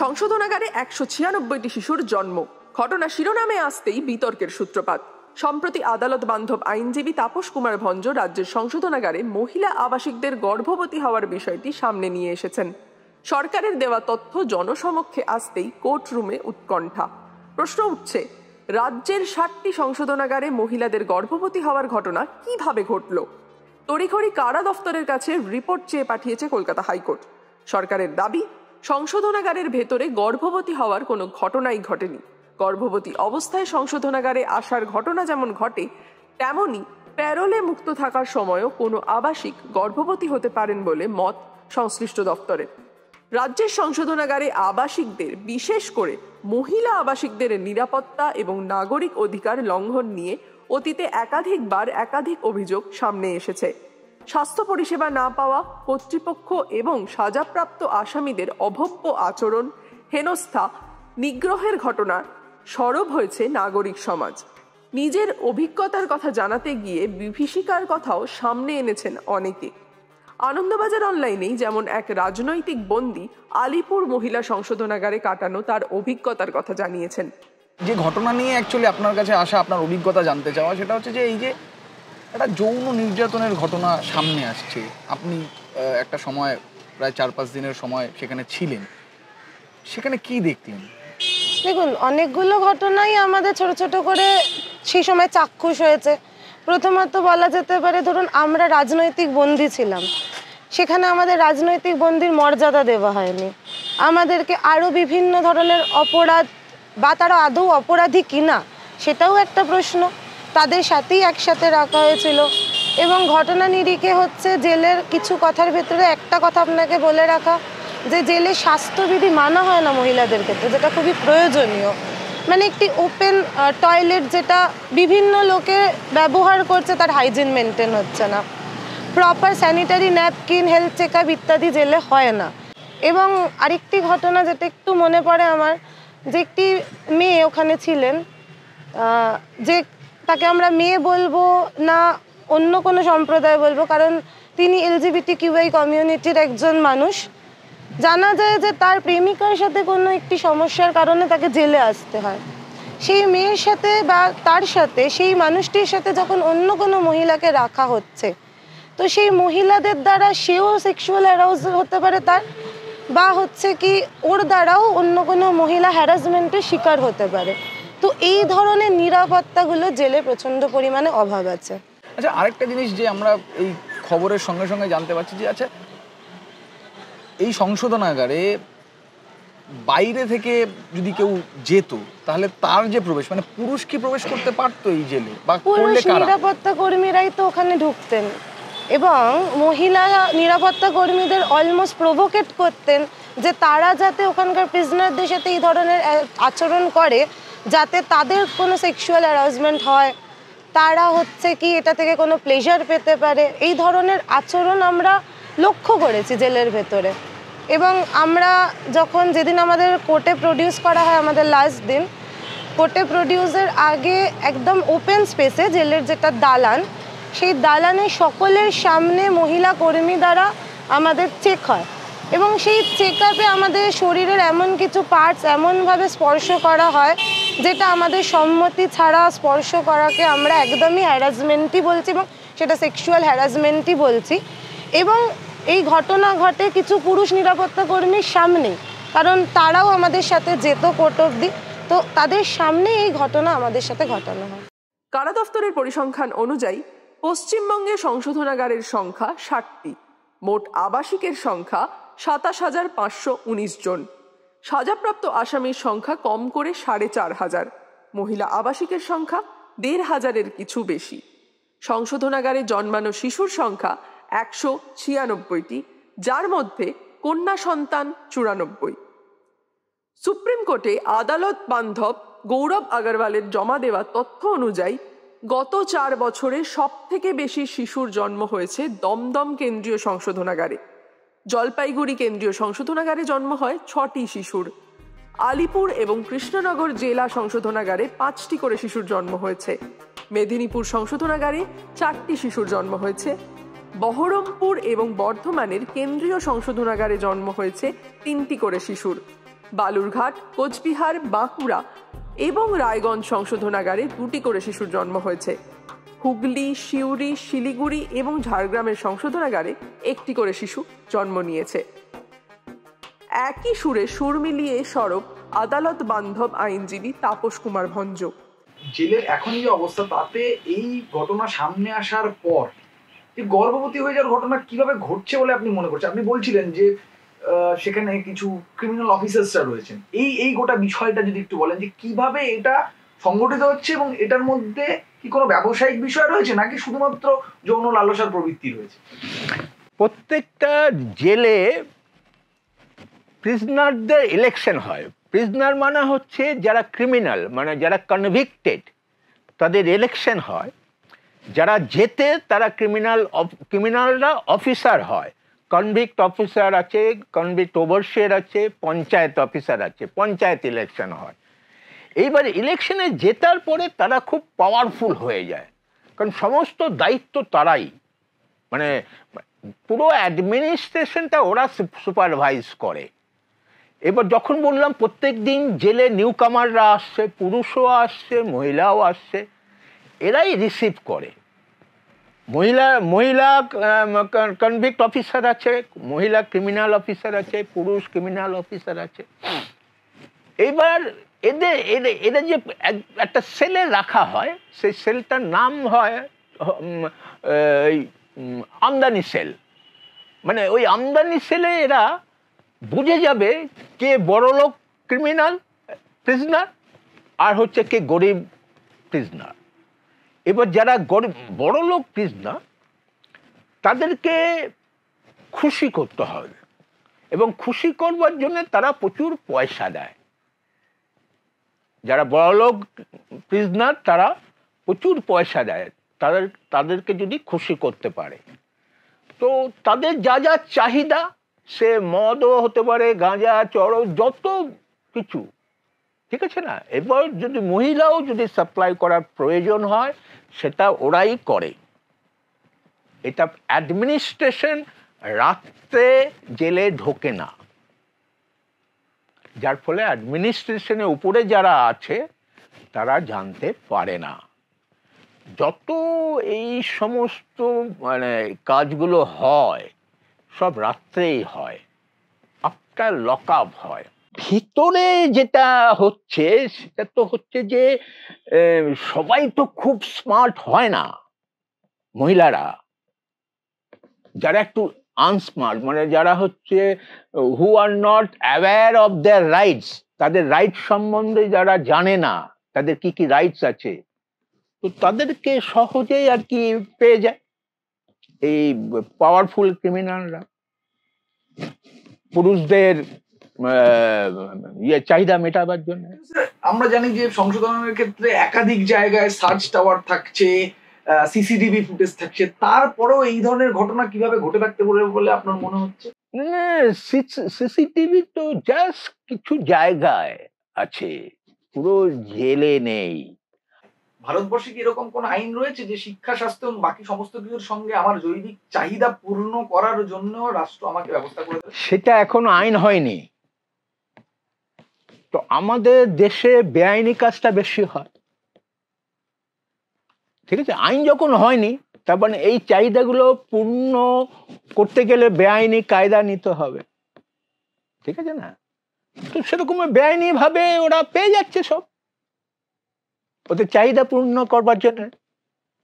সংশোধনাগারে একশো ছিয়ানব্বইটি শিশুর জন্ম। ঘটনা শিরোনামে আসতেই বিতর্কের সূত্রপাত। সম্প্রতি আদালত বান্ধব আইনজীবী তাপস কুমার ভঞ্জ রাজ্যের সংশোধনাগারে মহিলা আবাসিকদের গর্ভবতী হওয়ার বিষয়টি সামনে নিয়ে এসেছেন। সরকারের দেওয়া তথ্য জনসমক্ষে আসতেই কোর্ট রুমে উৎকণ্ঠা। প্রশ্ন উঠছে, রাজ্যের ষাটটি সংশোধনাগারে মহিলাদের গর্ভবতী হওয়ার ঘটনা কীভাবে ঘটল? তড়িঘড়ি কারা দফতরের কাছে রিপোর্ট চেয়ে পাঠিয়েছে কলকাতা হাইকোর্ট। সরকারের দাবি সংশোধনাগারের ভেতরে গর্ভবতী হওয়ার কোনো ঘটনাই ঘটেনি। গর্ভবতী অবস্থায় সংশোধনাগারে আসার ঘটনা যেমন ঘটে তেমনই প্যারোলে মুক্ত থাকার সময়ও কোনো আবাসিক গর্ভবতী হতে পারেন বলে মত সংশ্লিষ্ট দপ্তরের। রাজ্যের সংশোধনাগারে আবাসিকদের, বিশেষ করে মহিলা আবাসিকদের নিরাপত্তা এবং নাগরিক অধিকার লঙ্ঘন নিয়ে অতীতে একাধিকবার একাধিক অভিযোগ সামনে এসেছে। স্বাস্থ্য পরিষেবা না পাওয়া কর্তৃপক্ষ এবং সাজাপ্রাপ্ত আসামিদের অভব্য আচরণ, হেনস্থা, নিগ্রহের ঘটনা সরব হয়েছে নাগরিক সমাজ। নিজের অভিজ্ঞতার কথা জানাতে গিয়ে বিভীষিকার কথাও সামনে এনেছেন অনেকে। আনন্দবাজার অনলাইনেই যেমন এক রাজনৈতিক বন্দী আলিপুর মহিলা সংশোধনাগারে কাটানো তার অভিজ্ঞতার কথা জানিয়েছেন। যে ঘটনা নিয়ে অ্যাকচুয়ালি আপনার কাছে আসা, আপনার অভিজ্ঞতা জানতে চাওয়া, সেটা হচ্ছে যে এই যে একটা যৌন নির্যাতনের ঘটনা সামনে আসছে। আপনি একটা সময়, প্রায় চার পাঁচ দিনের সময় সেখানে ছিলেন। সেখানে কি দেখলেন? দেখুন, অনেকগুলো ঘটনাই আমাদের ছোট ছোট করে সেই সময় চাক্ষুষ হয়েছে। প্রথমত বলা যেতে পারে, ধরুন, আমরা রাজনৈতিক বন্দী ছিলাম। সেখানে আমাদের রাজনৈতিক বন্দির মর্যাদা দেওয়া হয়নি। আমাদেরকে আরও বিভিন্ন ধরনের অপরাধ বা তারা আদৌ অপরাধী কিনা, সেটাও একটা প্রশ্ন। তাদের সাথেই একসাথে রাখা হয়েছিল। এবং ঘটনা নিরিখে হচ্ছে জেলের কিছু কথার ভেতরে একটা কথা আপনাকে বলে রাখা, যে জেলে স্বাস্থ্যবিধি মানা হয় না মহিলাদের ক্ষেত্রে, যেটা খুবই প্রয়োজনীয়। মানে একটি ওপেন টয়লেট যেটা বিভিন্ন লোকে ব্যবহার করছে, তার হাইজিন মেনটেন হচ্ছে না। Proper sanitary napkin health check ইত্যাদি জেলে হয় না। এবং আরেকটি ঘটনা যেটা একটু মনে পড়ে আমার, যে একটি মেয়ে ওখানে ছিলেন যে তাকে আমরা মেয়ে বলব না অন্য কোনো সম্প্রদায় বলব, কারণ তিনি এলজিবিটি কিউআই কমিউনিটির একজন মানুষ। জানা যায় যে তার প্রেমিকার সাথে কোনো একটি সমস্যার কারণে তাকে জেলে আসতে হয়। সেই মেয়ের সাথে বা তার সাথে, সেই মানুষটির সাথে যখন অন্য কোনো মহিলাকে রাখা হচ্ছে, তো সেই মহিলাদের দ্বারা সেও সেক্সুয়াল অ্যারাউজ হতে পারে তার, বা হচ্ছে কি ওর দ্বারাও অন্য কোনো মহিলা হ্যারাসমেন্টের শিকার হতে পারে। তো এই ধরনের নিরাপত্তাগুলো জেলে প্রচণ্ড পরিমাণে অভাব আছে। আচ্ছা আরেকটা জিনিস যে আমরা এই খবরের সঙ্গে সঙ্গে জানতে পারছি যে আচ্ছা এই সংশোধনাগারে বাইরে থেকে যদি কেউ যেত তাহলে তার যে প্রবেশ মানে পুরুষ কি প্রবেশ করতে পারতো এই জেলে? বা পুরুষ নিরাপত্তা কর্মীরাই তো ওখানে ঢুকতেন। এবং মহিলা নিরাপত্তা কর্মীদের অলমোস্ট প্রভোকেট করতেন যে তারা যাতে ওখানকার প্রিজনারদের সাথে এই ধরনের আচরণ করে যাতে তাদের কোনো সেক্সুয়াল অ্যারাউজমেন্ট হয়, তারা হচ্ছে কি এটা থেকে কোনো প্লেজার পেতে পারে, এই ধরনের আচরণ আমরা লক্ষ্য করেছি জেলের ভেতরে। এবং আমরা যখন যেদিন আমাদের কোর্টে প্রডিউস করা হয় আমাদের লাস্ট দিন কোর্টে প্রডিউসের আগে একদম ওপেন স্পেসে জেলের যেটা দালান, সেই দালানে সকলের সামনে মহিলা কর্মী দ্বারা আমাদের চেক হয়। এবং সেই চেক আমাদের শরীরের এমন কিছু পার্টস এমনভাবে স্পর্শ করা হয় যেটা আমাদের সম্মতি ছাড়া স্পর্শ করাকে আমরা একদমই হ্যারাসমেন্টই বলছি এবং সেটা সেক্সুয়াল হ্যারাসমেন্টই বলছি। এবং এই ঘটনা ঘটে কিছু পুরুষ নিরাপত্তা কর্মীর সামনে, কারণ তারাও আমাদের সাথে যেত কোর্ট অব্দি তো তাদের সামনে এই ঘটনা আমাদের সাথে ঘটানো হয়। কারা দফতরের পরিসংখ্যান অনুযায়ী, পশ্চিমবঙ্গে সংশোধনাগারের সংখ্যা ষাটটি। মোট আবাসিকের সংখ্যা সাতাশ হাজার পাঁচশো উনিশ জন। সাজাপ্রাপ্ত আসামির সংখ্যা কম করে সাড়ে চার হাজার। মহিলা আবাসিকের সংখ্যা দেড় হাজারের কিছু বেশি। সংশোধনাগারে জন্মানো শিশুর সংখ্যা একশো ছিয়ানব্বইটি, যার মধ্যে কন্যা সন্তান চুরানব্বই। সুপ্রিম কোর্টে আদালত বান্ধব গৌরব আগরওয়ালের জমা দেওয়া তথ্য অনুযায়ী, গত চার বছরে সব থেকে বেশি শিশুর জন্ম হয়েছে দমদম কেন্দ্রীয় সংশোধনাগারে। জলপাইগুড়ি কেন্দ্রীয় সংশোধনাগারে জন্ম হয় ছটি শিশুর। আলিপুর এবং কৃষ্ণনগর জেলা সংশোধনাগারে পাঁচটি করে শিশুর জন্ম হয়েছে। মেদিনীপুর সংশোধনাগারে চারটি শিশুর জন্ম হয়েছে। বহরমপুর এবং বর্ধমানের কেন্দ্রীয় সংশোধনাগারে জন্ম হয়েছে তিনটি করে শিশুর। বালুরঘাট, কোচবিহার, বাঁকুড়া এবং রায়গঞ্জ সংশোধনাগারে দুটি করে শিশুর জন্ম হয়েছে। হুগলি, সিউড়ি, শিলিগুড়ি এবং ঝাড়গ্রামের সংশোধনাগারে একটি করে শিশু জন্ম নিয়েছে। একই সুরে সুর মিলিয়ে সরব আদালত বান্ধব আইনজীবী তাপস কুমার ভঞ্জ। জেলের এখন যে অবস্থা, তাতে এই ঘটনা সামনে আসার পর যে গর্ভবতী হয়ে যাওয়ার ঘটনা কীভাবে ঘটছে বলে আপনি মনে করছেন? আপনি বলছিলেন যে সেখানে কিছু ক্রিমিনাল অফিসার্সরা রয়েছেন। এই এই গোটা বিষয়টা যদি একটু বলেন যে কীভাবে এটা সংগঠিত হচ্ছে এবং এটার মধ্যে কি কোনো ব্যবসায়িক বিষয় রয়েছে নাকি শুধুমাত্র যৌন লালসার প্রবৃত্তি রয়েছে? প্রত্যেকটা জেলে প্রিজনারদের ইলেকশন হয়। প্রিজনার মানে হচ্ছে যারা ক্রিমিনাল মানে যারা কনভিক্টেড তাদের ইলেকশন হয়। যারা যেতে তারা ক্রিমিনাল ক্রিমিনালরা অফিসার হয়। কনভিক্ট অফিসার আছে কনভিক্ট ওভারসিয়ার আছে, পঞ্চায়েত অফিসার আছে, পঞ্চায়েত ইলেকশন হয়। এইবার ইলেকশনে জেতার পরে তারা খুব পাওয়ারফুল হয়ে যায়। কারণ সমস্ত দায়িত্ব তারাই। মানে পুরো অ্যাডমিনিস্ট্রেশনটা ওরা সুপারভাইজ করে। এবার যখন বললাম প্রত্যেক দিন জেলে নিউ কামাররা আসছে, পুরুষও আসছে, মহিলাও আসছে, এরাই রিসিভ করে। মহিলা মহিলা কনভিক্ট অফিসার আছে, মহিলা ক্রিমিনাল অফিসার আছে, পুরুষ ক্রিমিনাল অফিসার আছে। এইবার এদের এদের এদের যে এক- একটা সেলে রাখা হয়, সেই সেলটার নাম হয় আমদানি সেল। মানে ওই আমদানি সেলে এরা বুঝে যাবে কে বড়লোক ক্রিমিনাল প্রিজনার আর হচ্ছে কে গরিব প্রিজনার এবার যারা গরিব, বড়লোক প্রিজনার তাদেরকে খুশি করতে হবে। এবং খুশি করবার জন্য তারা প্রচুর পয়সা দেয়। যারা বড়লোক প্রিজনার তারা প্রচুর পয়সা দেয়। তাদের, তাদেরকে যদি খুশি করতে পারে। তো তাদের যা যা চাহিদা, সে মদও হতে পারে, গাঁজা চড়ো যত কিছু। ঠিক আছে না? এবার যদি মহিলাও যদি সাপ্লাই করার প্রয়োজন হয়, সেটা ওরাই করে। এটা অ্যাডমিনিস্ট্রেশন রাত্রে জেলে ঢোকে না। যার ফলে অ্যাডমিনিস্ট্রেশনের উপরে যারা আছে, তারা জানতে পারে না। যত এই সমস্ত মানে কাজগুলো হয়, সব রাত্রেই হয়। আফটার লক আপ হয়। ভিতরে যেটা হচ্ছে, সেটা তো হচ্ছে যে সবাই তো খুব স্মার্ট হয় না, মহিলারা। যারা একটু আনস্মার্ট মানে যারা হচ্ছে who are not aware of their rights তাদের রাইট সম্বন্ধে যারা জানে না, তাদের কি কি রাইটস আছে, তো তাদেরকে সহজেই আর কি পেয়ে যায়, এই পাওয়ারফুল ক্রিমিনালরা পুরুষদের ইয়ে চাহিদা মেটাবার জন্য। আমরা জানি যে সংশোধনের ক্ষেত্রে একাধিক জায়গায় সার্চ টাওয়ার থাকছে সিসিটিভি ফুটেজ থাকছে। তারপরেও এই ধরনের ঘটনা কীভাবে ঘটে থাকতে পারে বলে আপনার মনে হচ্ছে? সিসিটিভি তো জাস্ট কিছু জায়গায় আছে। পুরো জেলে নেই। ভারতবর্ষে কি এরকম কোন আইন রয়েছে যে শিক্ষা স্বাস্থ্য এবং বাকি সমস্ত কিছুর সঙ্গে আমার জৈবিক চাহিদা পূর্ণ করার জন্য রাষ্ট্র আমাকে ব্যবস্থা করে দেবে? সেটা এখনও আইন হয়নি। তো আমাদের দেশে বেআইনি কাজটা বেশি হয়। ঠিক আছে? আইন যখন হয়নি, তার মানে এই চাহিদাগুলো পূর্ণ করতে গেলে বেআইনি কায়দা নিতে হবে। ঠিক আছে না? তো সেরকম বেআইনি ভাবে ওরা পেয়ে যাচ্ছে সব। ওদের চাহিদা পূর্ণ করবার জন্য।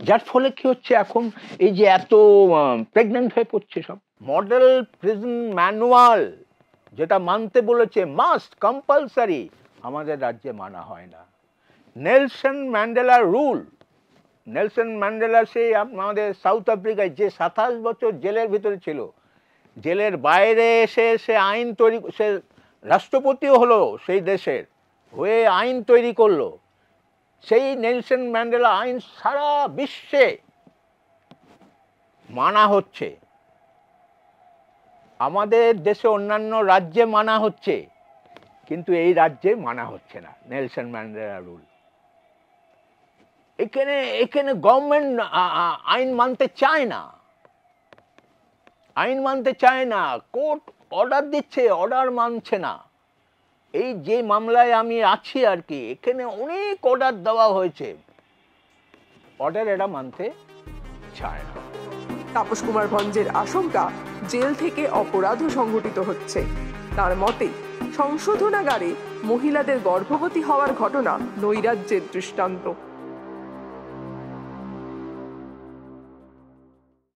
যার ফলে কি হচ্ছে এখন এই যে এত প্রেগনেন্ট হয়ে পড়ছে সব। মডেল প্রিজন ম্যানুয়াল যেটা মানতে বলেছে মাস্ট কম্পালসারি আমাদের রাজ্যে মানা হয় না। নেলসন ম্যান্ডেলার রুল নেলসন ম্যান্ডেলা সেই আমাদের সাউথ আফ্রিকায় যে সাতাশ বছর জেলের ভিতরে ছিল, জেলের বাইরে এসে সে আইন তৈরি সে রাষ্ট্রপতিও হলো সেই দেশের, হয়ে আইন তৈরি করল। সেই নেলসন ম্যান্ডেলা আইন সারা বিশ্বে মানা হচ্ছে। আমাদের দেশে অন্যান্য রাজ্যে মানা হচ্ছে, কিন্তু এই রাজ্যে মানা হচ্ছে না নেলসন ম্যান্ডেলা রুল এখানে এখানে গভর্নমেন্ট আইন মানতে চায় না। আইন মানতে চায় না কোর্ট অর্ডার দিচ্ছে অর্ডার মানছে না। এই যে মামলায় আমি আছি আর কি, এখানে অনেক অর্ডার দেওয়া হয়েছে। অর্ডার এটা মানতে চায় না। তাপস কুমার ভঞ্জের আশঙ্কা, জেল থেকে অপরাধও সংঘটিত হচ্ছে। তার মতে, সংশোধনাগারে মহিলাদের গর্ভবতী হওয়ার ঘটনা নৈরাজ্যের দৃষ্টান্ত।